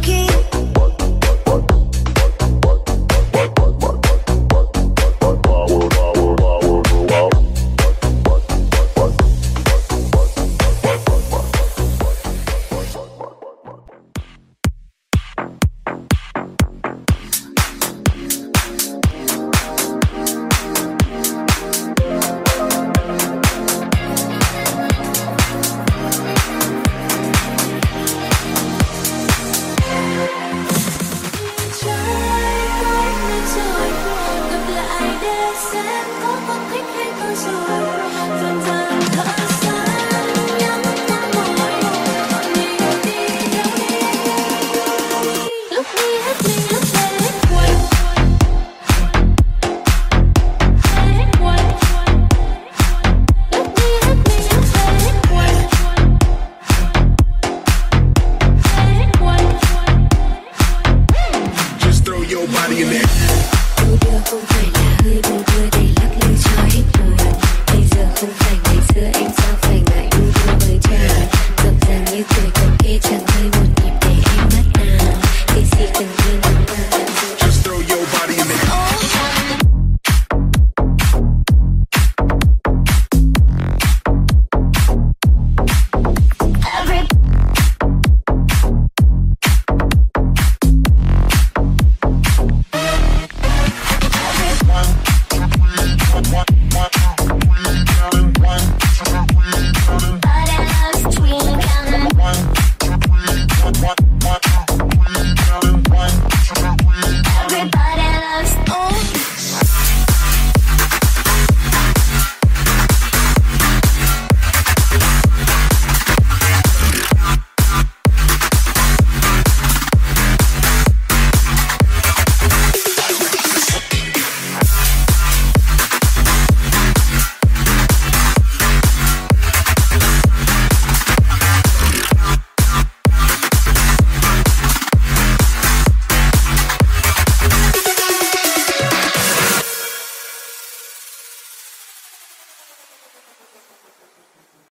looking body in there. Không phải là hơi đưa đưa đầy lắc lư cho hết rồi. Bây giờ không phải ngày xưa anh sao